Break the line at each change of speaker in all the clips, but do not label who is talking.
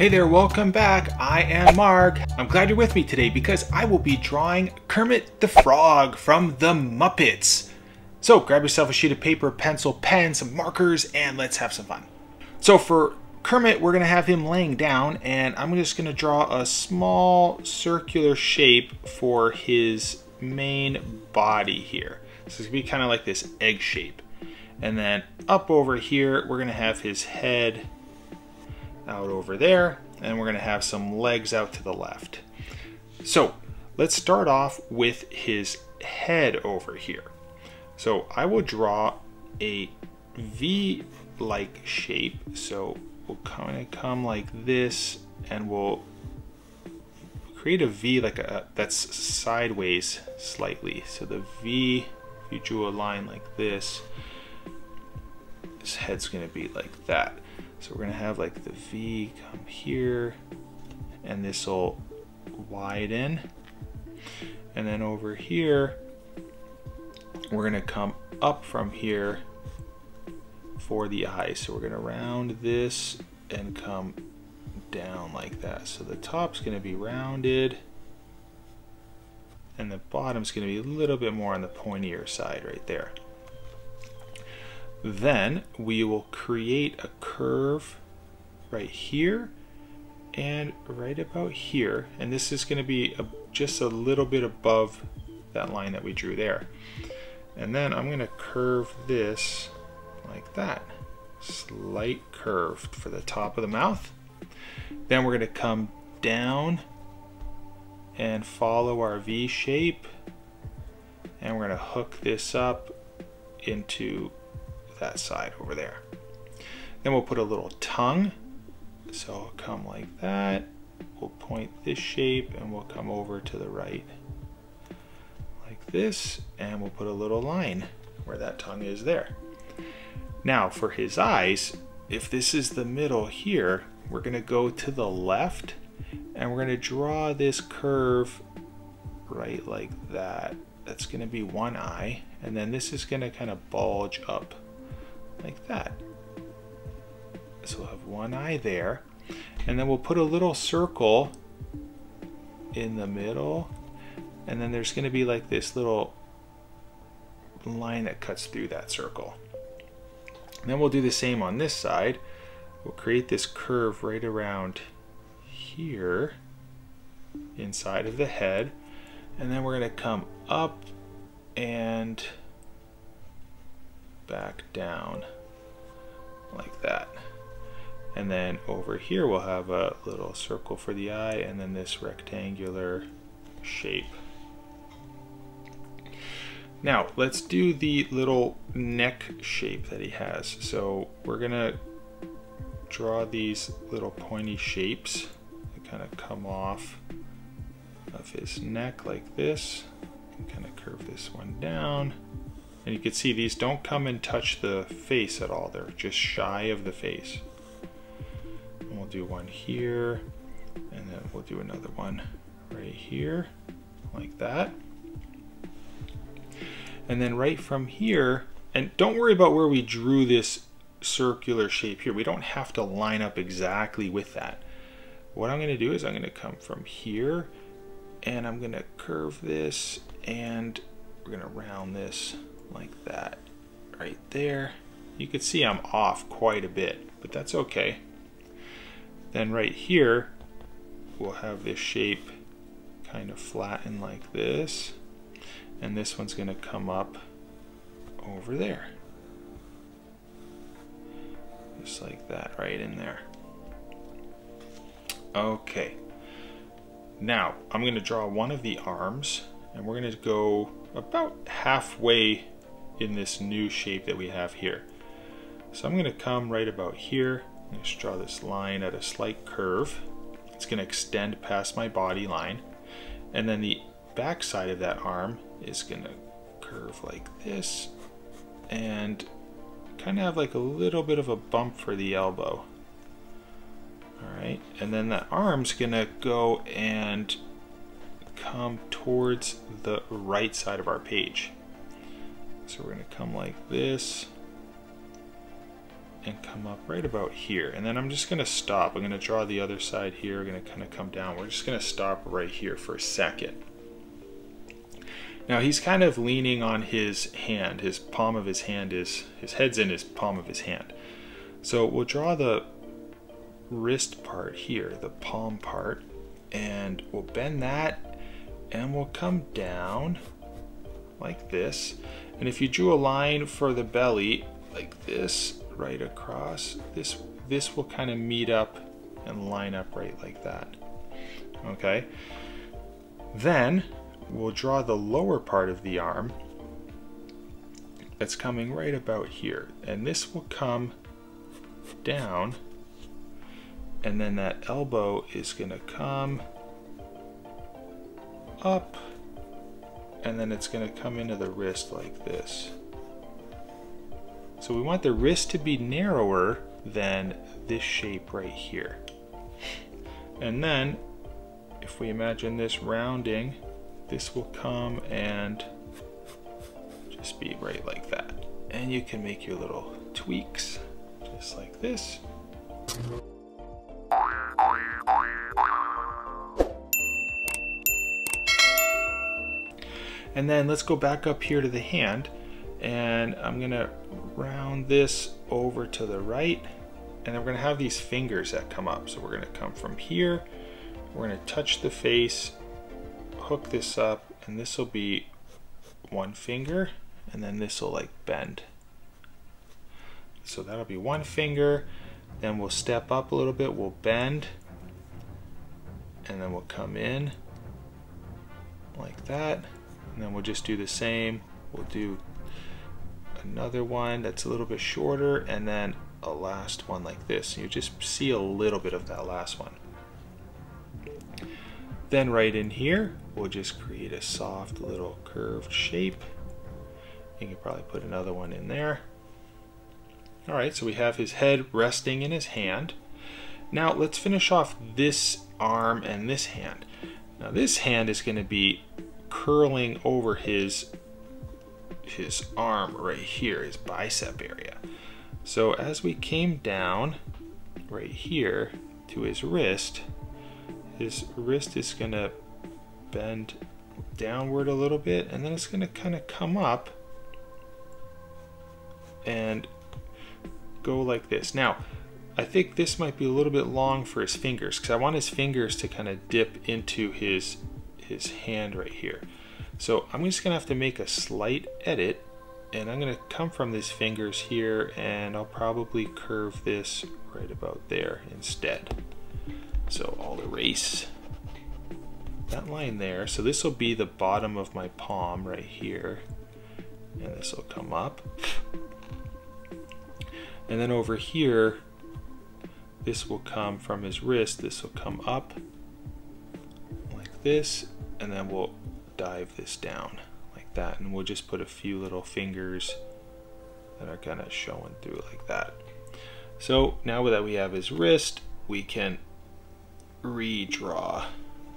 Hey there, welcome back. I am Mark. I'm glad you're with me today because I will be drawing Kermit the Frog from the Muppets. So grab yourself a sheet of paper, pencil, pen, some markers, and let's have some fun. So for Kermit, we're to have him laying down, and I'm just to draw a small circular shape for his main body here. So it's to be kind of like this egg shape. And then up over here, we're to have his head out over there, and we're to have some legs out to the left. So let's start off with his head over here. So I will draw a V-like shape. So we'll kind of come like this, and we'll create a V like a that's sideways slightly. So the V, if you drew a line like this, his head's to be like that. So we're to have like the V come here, and this will widen. And then over here, we're to come up from here for the eye. So we're to round this and come down like that. So the top's to be rounded and the bottom's to be a little bit more on the pointier side right there. Then we will create a curve right here and right about here. And this is going to be a, just a little bit above that line that we drew there. And then I'm going to curve this like that. Slight curve for the top of the mouth. Then we're going to come down and follow our V shape. And we're going to hook this up into that side over there. Then we'll put a little tongue. So I'll come like that. We'll point this shape and we'll come over to the right like this. And we'll put a little line where that tongue is there. Now for his eyes, if this is the middle here, we're going to go to the left and we're going to draw this curve right like that. That's going to be one eye and then this is going to kind of bulge up like that. So we'll have one eye there. And then we'll put a little circle in the middle. And then there's going to be like this little line that cuts through that circle. And then we'll do the same on this side. We'll create this curve right around here inside of the head. And then we're going to come up and back down like that. And then over here we'll have a little circle for the eye and then this rectangular shape. Now let's do the little neck shape that he has. So we're gonna draw these little pointy shapes that kind of come off of his neck like this. And kind of curve this one down. And you can see these don't come and touch the face at all. They're just shy of the face. And we'll do one here, and then we'll do another one right here, like that. And then right from here, and don't worry about where we drew this circular shape here. We don't have to line up exactly with that. What I'm going to do is I'm going to come from here, and I'm going to curve this, and we're going to round this like that right there. You can see I'm off quite a bit, but that's okay. Then right here, we'll have this shape kind of flatten like this. And this one's gonna come up over there. Just like that, right in there. Okay. Now, I'm gonna draw one of the arms, and we're gonna go about halfway in this new shape that we have here. So I'm going to come right about here. Let's draw this line at a slight curve. It's going to extend past my body line. And then the back side of that arm is going to curve like this and kind of have like a little bit of a bump for the elbow. All right, and then that arm's gonna go and come towards the right side of our page. So we're to come like this and come up right about here. And then I'm just gonna stop. I'm gonna draw the other side here. We're gonna kind of come down. We're just gonna stop right here for a second. Now he's kind of leaning on his hand. His palm of his hand is, his head's in his palm of his hand. So we'll draw the wrist part here, the palm part, and we'll bend that and we'll come down like this. And if you drew a line for the belly like this right across, this this will kind of meet up and line up right like that. Okay. Then we'll draw the lower part of the arm that's coming right about here. And this will come down and then that elbow is going to come up and then it's going to come into the wrist like this. So we want the wrist to be narrower than this shape right here. And then if we imagine this rounding, this will come and just be right like that. And you can make your little tweaks just like this. And then let's go back up here to the hand and I'm gonna round this over to the right and we're gonna have these fingers that come up. So we're gonna come from here, we're gonna touch the face, hook this up, and this will be one finger and then this will like bend. So that'll be one finger, then we'll step up a little bit, we'll bend, and then we'll come in like that and then we'll just do the same. We'll do another one that's a little bit shorter and then a last one like this. You just see a little bit of that last one. Then right in here we'll just create a soft little curved shape. You can probably put another one in there. Alright so we have his head resting in his hand. Now let's finish off this arm and this hand. Now this hand is going to be curling over his his arm right here, his bicep area. So as we came down right here to his wrist, his wrist is gonna bend downward a little bit and then it's gonna kind of come up and go like this. Now, I think this might be a little bit long for his fingers because I want his fingers to kind of dip into his his hand right here. So I'm just gonna have to make a slight edit and I'm gonna come from these fingers here and I'll probably curve this right about there instead. So I'll erase that line there. So this will be the bottom of my palm right here. And this will come up. And then over here, this will come from his wrist. This will come up like this and then we'll dive this down like that and we'll just put a few little fingers that are kind of showing through like that. So now that we have his wrist, we can redraw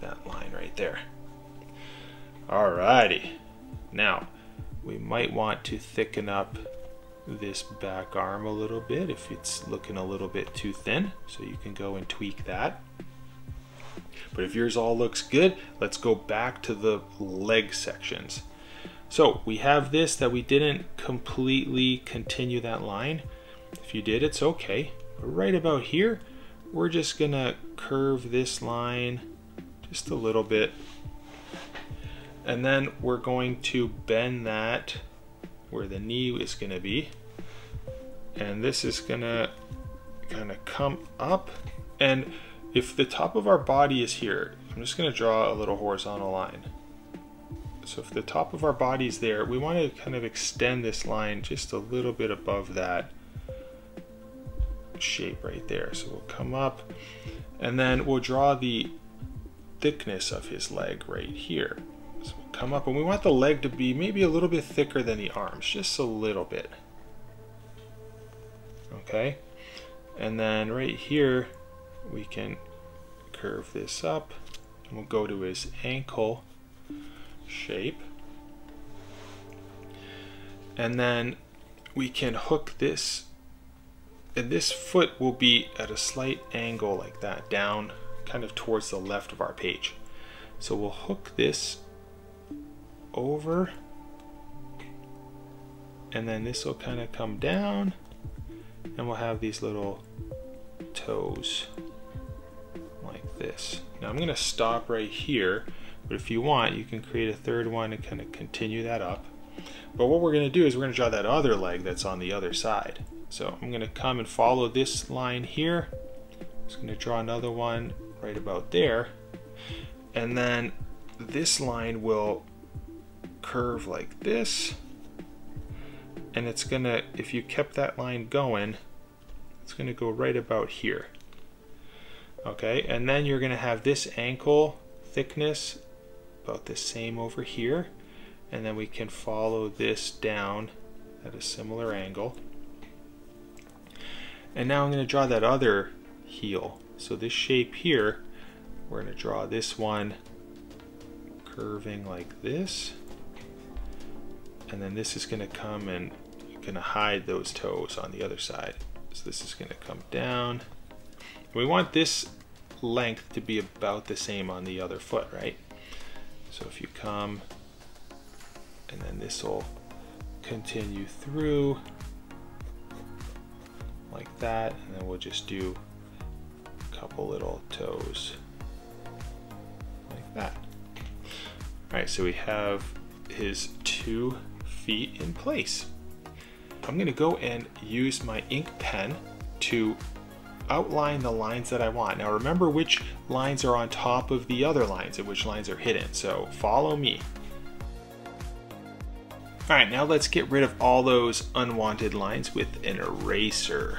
that line right there. Alrighty. Now, we might want to thicken up this back arm a little bit if it's looking a little bit too thin. So you can go and tweak that. But if yours all looks good, let's go back to the leg sections. So we have this that we didn't completely continue that line. If you did, it's okay. But right about here, we're just gonna curve this line just a little bit. And then we're going to bend that where the knee is gonna be. And this is gonna kind of come up and if the top of our body is here, I'm just going to draw a little horizontal line. So if the top of our body is there, we want to kind of extend this line just a little bit above that shape right there. So we'll come up and then we'll draw the thickness of his leg right here. So we'll come up and we want the leg to be maybe a little bit thicker than the arms, just a little bit. Okay, and then right here we can curve this up. And we'll go to his ankle shape. And then we can hook this and this foot will be at a slight angle like that, down kind of towards the left of our page. So we'll hook this over and then this will kind of come down and we'll have these little toes like this. Now I'm going to stop right here, but if you want, you can create a third one and kind of continue that up. But what we're going to do is we're going to draw that other leg that's on the other side. So I'm going to come and follow this line here. I'm just going to draw another one right about there. And then this line will curve like this. And it's going to, if you kept that line going, it's going to go right about here. Okay, and then you're going to have this ankle thickness about the same over here. And then we can follow this down at a similar angle. And now I'm going to draw that other heel. So this shape here, we're going to draw this one curving like this. And then this is going to come and going to hide those toes on the other side. So this is going to come down. We want this length to be about the same on the other foot, right? So if you come and then this will continue through like that and then we'll just do a couple little toes like that. All right, so we have his two feet in place. I'm gonna go and use my ink pen to outline the lines that I want. Now remember which lines are on top of the other lines and which lines are hidden, so follow me. Alright, now let's get rid of all those unwanted lines with an eraser.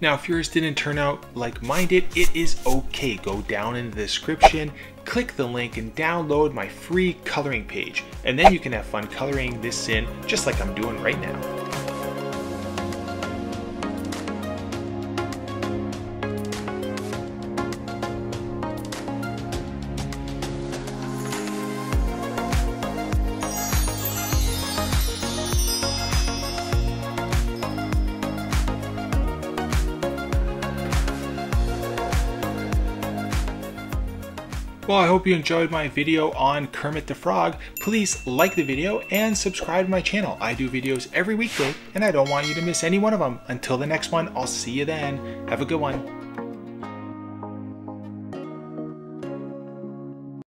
Now, if yours didn't turn out like mine did, it is okay. Go down in the description, click the link, and download my free coloring page. And then you can have fun coloring this in just like I'm doing right now. Well, I hope you enjoyed my video on Kermit the Frog. Please like the video and subscribe to my channel. I do videos every weekday and I don't want you to miss any one of them. Until the next one, I'll see you then. Have a good one.